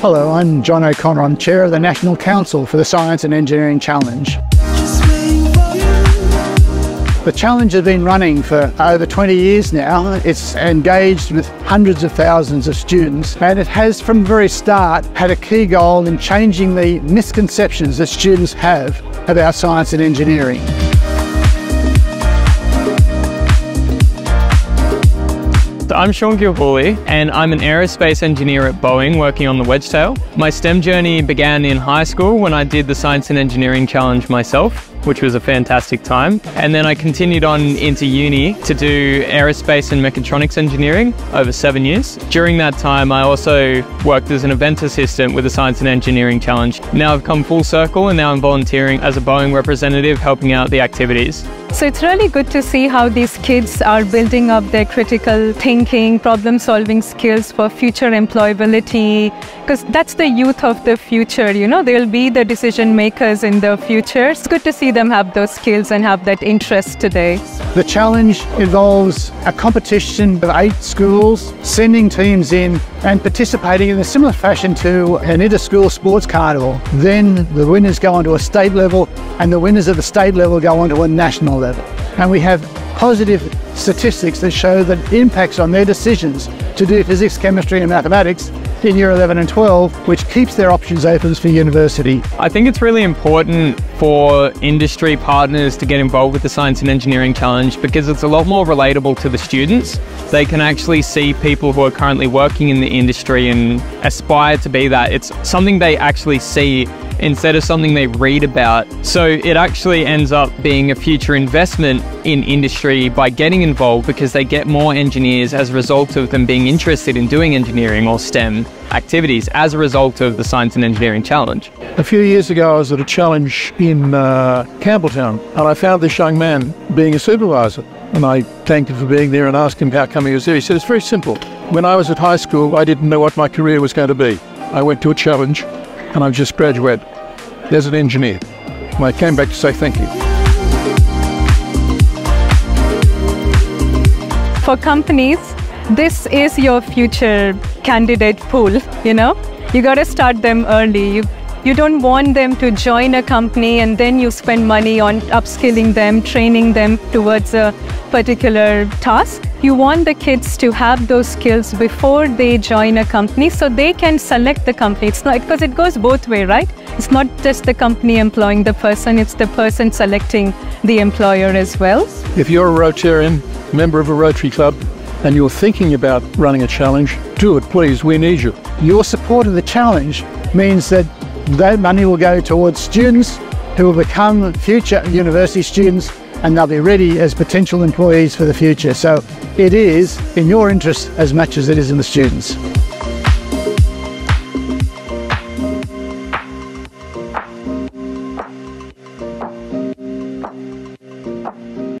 Hello, I'm John O'Connor. I'm Chair of the National Council for the Science and Engineering Challenge. The challenge has been running for over 20 years now. It's engaged with hundreds of thousands of students and it has from the very start had a key goal in changing the misconceptions that students have about science and engineering. I'm Sean Gilhooly and I'm an aerospace engineer at Boeing working on the Wedgetail. My STEM journey began in high school when I did the Science and Engineering Challenge myself which was a fantastic time. And then I continued on into uni to do aerospace and mechatronics engineering over seven years. During that time, I also worked as an event assistant with the Science and Engineering Challenge. Now I've come full circle and now I'm volunteering as a Boeing representative helping out the activities. So it's really good to see how these kids are building up their critical thinking, problem solving skills for future employability, because that's the youth of the future, you know, they'll be the decision makers in the future. It's good to see them have those skills and have that interest today. The challenge involves a competition of eight schools, sending teams in and participating in a similar fashion to an inter-school sports carnival. Then the winners go on to a state level and the winners of the state level go on to a national level. And we have positive statistics that show that impacts on their decisions to do physics, chemistry and mathematics in year 11 and 12, which keeps their options open for university. I think it's really important for industry partners to get involved with the Science and Engineering Challenge because it's a lot more relatable to the students. They can actually see people who are currently working in the industry and aspire to be that. It's something they actually see instead of something they read about. So it actually ends up being a future investment in industry by getting involved because they get more engineers as a result of them being interested in doing engineering or STEM activities as a result of the Science and Engineering Challenge. A few years ago, I was at a challenge in uh, Campbelltown and I found this young man being a supervisor. And I thanked him for being there and asked him how come he was there. He said, It's very simple. When I was at high school, I didn't know what my career was going to be. I went to a challenge and I've just graduated. There's an engineer. And I came back to say thank you. For companies, this is your future candidate pool, you know? You got to start them early. You, you don't want them to join a company and then you spend money on upskilling them, training them towards a particular task. You want the kids to have those skills before they join a company so they can select the company. It's not because it goes both way, right? It's not just the company employing the person, it's the person selecting the employer as well. If you're a Rotarian, member of a Rotary Club, and you're thinking about running a challenge, do it, please. We need you. Your support of the challenge means that that money will go towards students who will become future university students and they'll be ready as potential employees for the future. So it is in your interest as much as it is in the students.